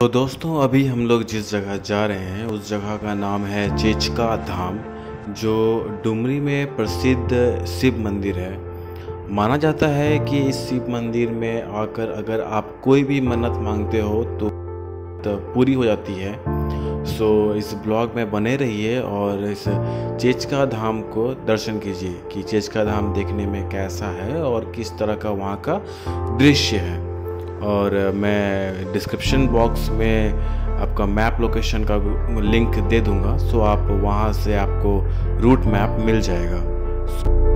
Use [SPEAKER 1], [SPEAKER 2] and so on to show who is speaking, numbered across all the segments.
[SPEAKER 1] तो दोस्तों अभी हम लोग जिस जगह जा रहे हैं उस जगह का नाम है चेचका धाम जो डुमरी में प्रसिद्ध शिव मंदिर है। माना जाता है कि इस शिव मंदिर में आकर अगर आप कोई भी मन्नत मांगते हो तो, पूरी हो जाती है। सो इस ब्लॉग में बने रहिए और इस चेचका धाम को दर्शन कीजिए कि चेचका धाम देखने में कैसा है और किस तरह का वहाँ का दृश्य है। और मैं डिस्क्रिप्शन बॉक्स में आपका मैप लोकेशन का लिंक दे दूँगा सो आप वहाँ से आपको रूट मैप मिल जाएगा।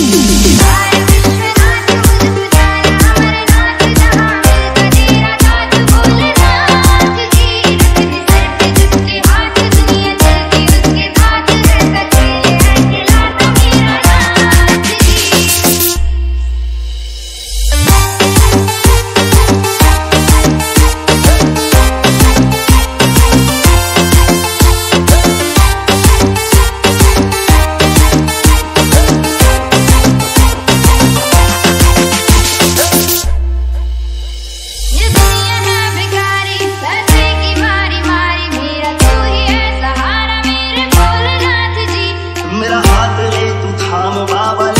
[SPEAKER 2] Thank you. मेरा हाथ ले तू थाम बाबा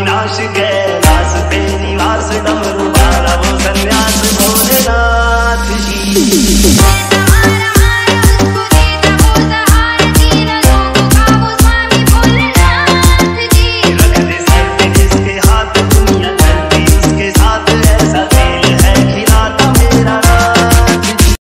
[SPEAKER 2] अविनाश गए।